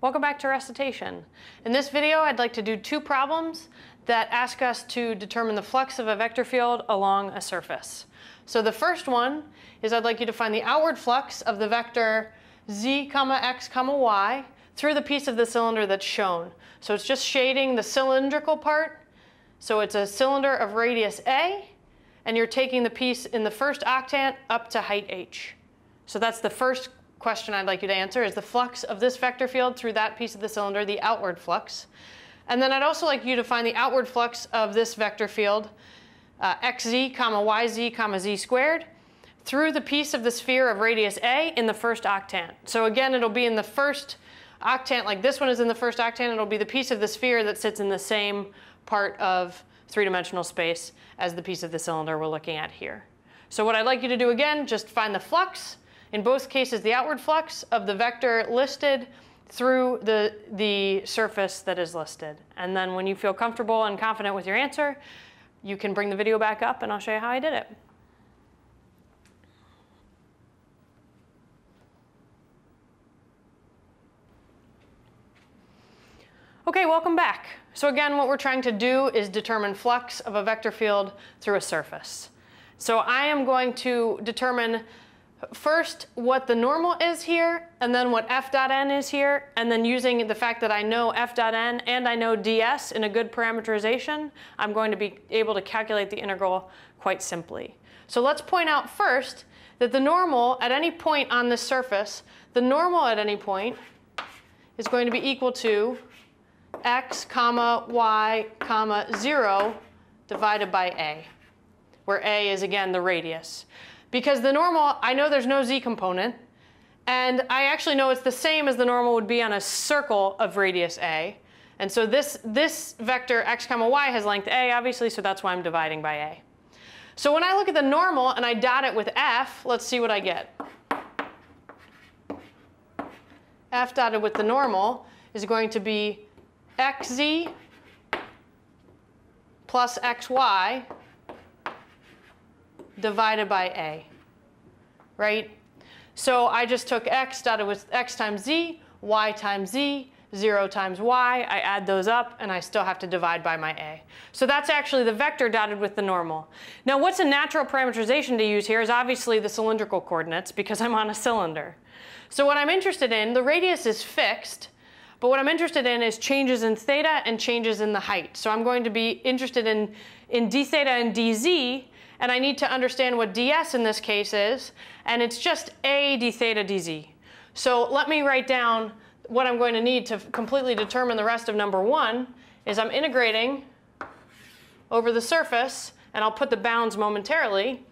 Welcome back to recitation. In this video, I'd like to do two problems that ask us to determine the flux of a vector field along a surface. So the first one is I'd like you to find the outward flux of the vector z, comma x, comma y through the piece of the cylinder that's shown. So it's just shading the cylindrical part. So it's a cylinder of radius a, and you're taking the piece in the first octant up to height h. So that's the first question I'd like you to answer is the flux of this vector field through that piece of the cylinder, the outward flux. And then I'd also like you to find the outward flux of this vector field, uh, xz, comma yz, comma z squared, through the piece of the sphere of radius a in the first octant. So again, it'll be in the first octant, like this one is in the first octant, it'll be the piece of the sphere that sits in the same part of three-dimensional space as the piece of the cylinder we're looking at here. So what I'd like you to do again, just find the flux, in both cases, the outward flux of the vector listed through the, the surface that is listed. And then when you feel comfortable and confident with your answer, you can bring the video back up and I'll show you how I did it. Okay, welcome back. So again, what we're trying to do is determine flux of a vector field through a surface. So I am going to determine first what the normal is here, and then what f dot n is here, and then using the fact that I know f dot n and I know ds in a good parameterization, I'm going to be able to calculate the integral quite simply. So let's point out first that the normal at any point on this surface, the normal at any point is going to be equal to x comma y comma 0 divided by a, where a is again the radius. Because the normal, I know there's no z component, and I actually know it's the same as the normal would be on a circle of radius a. And so this, this vector x comma y has length a, obviously, so that's why I'm dividing by a. So when I look at the normal and I dot it with f, let's see what I get. f dotted with the normal is going to be xz plus xy divided by a, right? So I just took x dotted with x times z, y times z, 0 times y, I add those up, and I still have to divide by my a. So that's actually the vector dotted with the normal. Now what's a natural parameterization to use here is obviously the cylindrical coordinates because I'm on a cylinder. So what I'm interested in, the radius is fixed, but what I'm interested in is changes in theta and changes in the height. So I'm going to be interested in, in d theta and dz, and I need to understand what ds in this case is, and it's just a d theta dz. So let me write down what I'm going to need to completely determine the rest of number one is I'm integrating over the surface, and I'll put the bounds momentarily.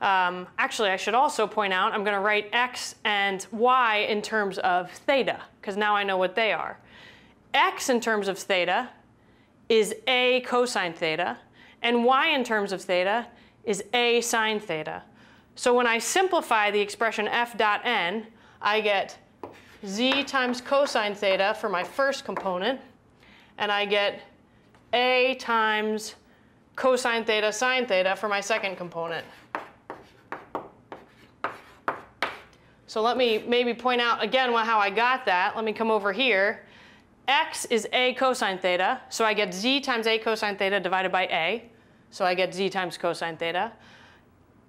Um, actually, I should also point out I'm going to write x and y in terms of theta, because now I know what they are. x in terms of theta is a cosine theta, and y in terms of theta is a sine theta. So when I simplify the expression f dot n, I get z times cosine theta for my first component, and I get a times cosine theta sine theta for my second component. So let me maybe point out again how I got that. Let me come over here. x is a cosine theta, so I get z times a cosine theta divided by a. So I get z times cosine theta.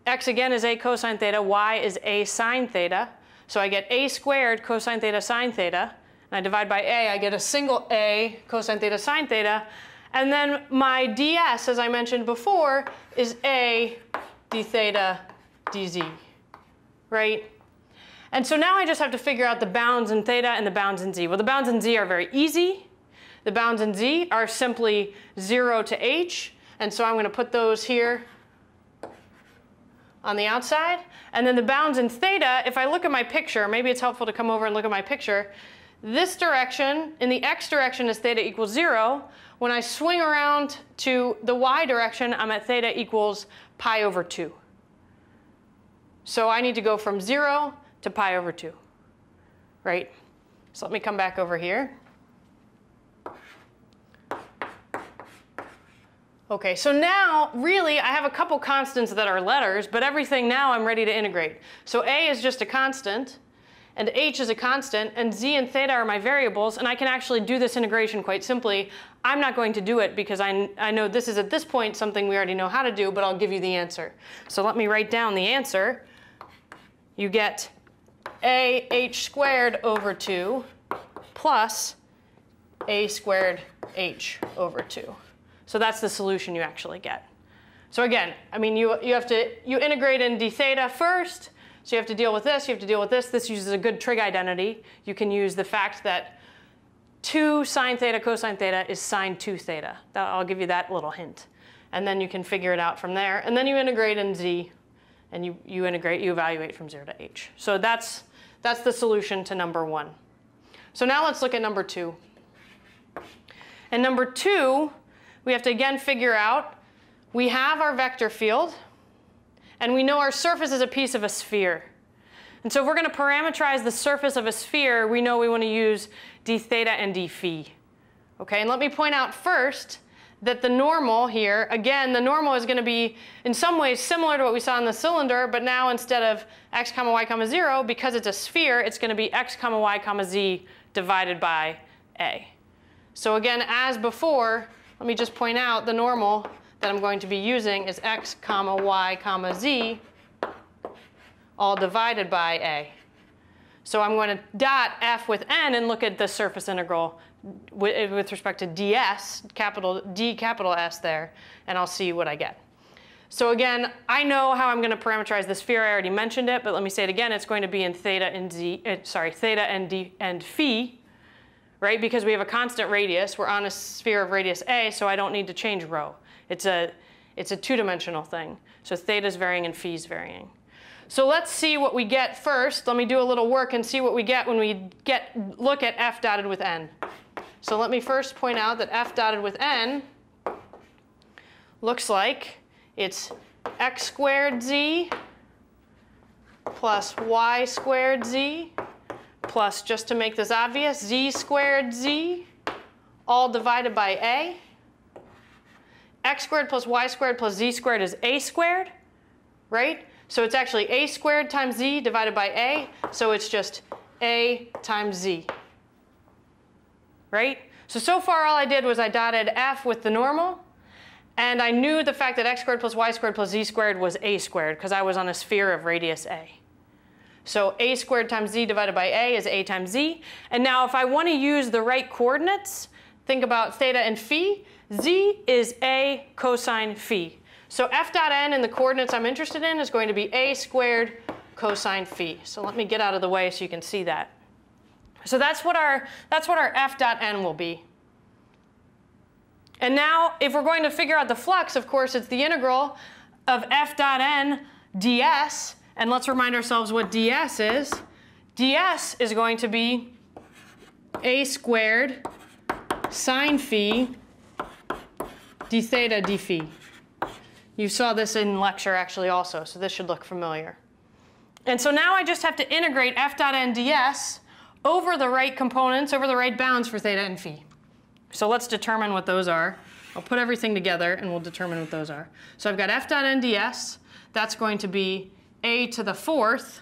x again is a cosine theta, y is a sine theta. So I get a squared cosine theta sine theta. And I divide by a, I get a single a cosine theta sine theta. And then my ds, as I mentioned before, is a d theta dz, right? And so now I just have to figure out the bounds in theta and the bounds in z. Well, the bounds in z are very easy. The bounds in z are simply 0 to h. And so I'm going to put those here on the outside. And then the bounds in theta, if I look at my picture, maybe it's helpful to come over and look at my picture. This direction, in the x direction is theta equals 0. When I swing around to the y direction, I'm at theta equals pi over 2. So I need to go from 0 to pi over 2, right? So let me come back over here. Okay, so now really I have a couple constants that are letters, but everything now I'm ready to integrate. So a is just a constant, and h is a constant, and z and theta are my variables, and I can actually do this integration quite simply. I'm not going to do it because I, I know this is at this point something we already know how to do, but I'll give you the answer. So let me write down the answer. You get a h squared over 2 plus a squared h over 2. So that's the solution you actually get. So again, I mean, you, you have to, you integrate in d theta first, so you have to deal with this, you have to deal with this. This uses a good trig identity. You can use the fact that 2 sine theta cosine theta is sine 2 theta. I'll give you that little hint. And then you can figure it out from there. And then you integrate in z, and you, you integrate, you evaluate from 0 to h. So that's, that's the solution to number 1. So now let's look at number 2. And number 2, we have to again figure out, we have our vector field, and we know our surface is a piece of a sphere. And so if we're going to parameterize the surface of a sphere, we know we want to use d theta and d phi. Okay, and let me point out first that the normal here, again, the normal is going to be in some ways similar to what we saw in the cylinder, but now instead of x comma y comma 0, because it's a sphere, it's going to be x comma y comma z divided by a. So again, as before, let me just point out the normal that I'm going to be using is x comma y comma z all divided by a. So I'm going to dot f with n and look at the surface integral with, with respect to ds, capital D capital S there, and I'll see what I get. So again, I know how I'm going to parameterize the sphere. I already mentioned it, but let me say it again. It's going to be in theta and z, uh, sorry, theta and d and phi, right? Because we have a constant radius. We're on a sphere of radius a, so I don't need to change rho. It's a, it's a two-dimensional thing. So theta is varying and phi is varying. So let's see what we get first. Let me do a little work and see what we get when we get look at f dotted with n. So let me first point out that f dotted with n looks like it's x squared z plus y squared z plus, just to make this obvious, z squared z all divided by a x squared plus y squared plus z squared is a squared, right? So it's actually a squared times z divided by a, so it's just a times z, right? So, so far all I did was I dotted f with the normal, and I knew the fact that x squared plus y squared plus z squared was a squared because I was on a sphere of radius a. So a squared times z divided by a is a times z. And now if I want to use the right coordinates, think about theta and phi, z is a cosine phi. So f dot n in the coordinates I'm interested in is going to be a squared cosine phi. So let me get out of the way so you can see that. So that's what our, that's what our f dot n will be. And now if we're going to figure out the flux, of course, it's the integral of f dot n ds. And let's remind ourselves what ds is. ds is going to be a squared sine phi d theta d phi. You saw this in lecture actually also, so this should look familiar. And so now I just have to integrate f dot n ds over the right components, over the right bounds for theta and phi. So let's determine what those are. I'll put everything together and we'll determine what those are. So I've got f dot n ds. That's going to be a to the fourth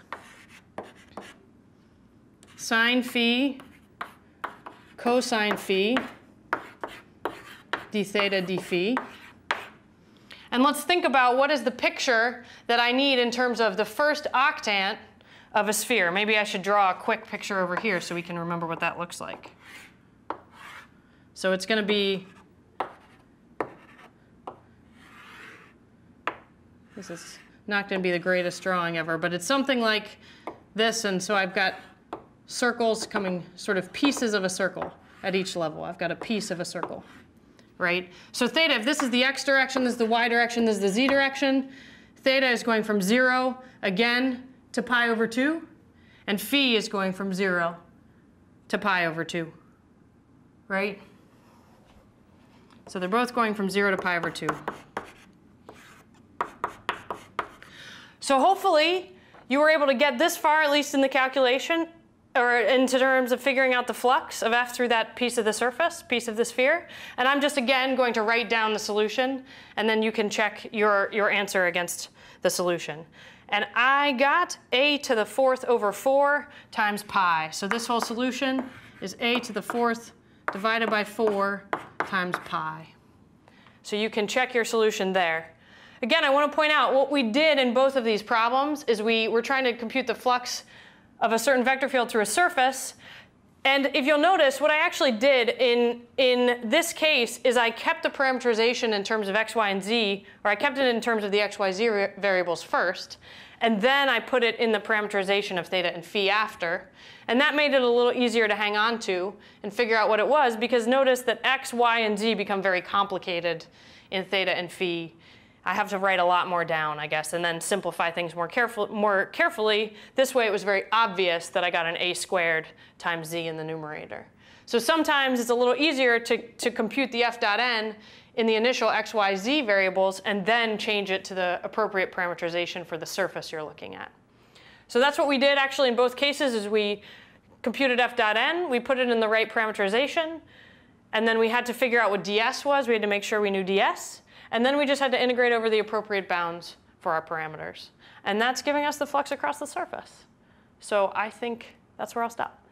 sine phi cosine phi d theta d phi. And let's think about what is the picture that I need in terms of the first octant of a sphere. Maybe I should draw a quick picture over here so we can remember what that looks like. So it's going to be, this is not going to be the greatest drawing ever, but it's something like this. And so I've got circles coming, sort of pieces of a circle at each level. I've got a piece of a circle right? So theta, if this is the x direction, this is the y direction, this is the z direction, theta is going from 0 again to pi over 2, and phi is going from 0 to pi over 2, right? So they're both going from 0 to pi over 2. So hopefully you were able to get this far, at least in the calculation, or in terms of figuring out the flux of F through that piece of the surface, piece of the sphere. And I'm just, again, going to write down the solution, and then you can check your, your answer against the solution. And I got a to the fourth over 4 times pi. So this whole solution is a to the fourth divided by 4 times pi. So you can check your solution there. Again, I want to point out what we did in both of these problems is we were trying to compute the flux of a certain vector field through a surface. And if you'll notice, what I actually did in, in this case is I kept the parameterization in terms of x, y, and z, or I kept it in terms of the x, y, z variables first. And then I put it in the parameterization of theta and phi after. And that made it a little easier to hang on to and figure out what it was, because notice that x, y, and z become very complicated in theta and phi. I have to write a lot more down, I guess, and then simplify things more, careful, more carefully. This way it was very obvious that I got an a squared times z in the numerator. So sometimes it's a little easier to, to compute the f dot n in the initial x, y, z variables and then change it to the appropriate parameterization for the surface you're looking at. So that's what we did actually in both cases is we computed f dot n, we put it in the right parameterization, and then we had to figure out what ds was. We had to make sure we knew ds. And then we just had to integrate over the appropriate bounds for our parameters. And that's giving us the flux across the surface. So I think that's where I'll stop.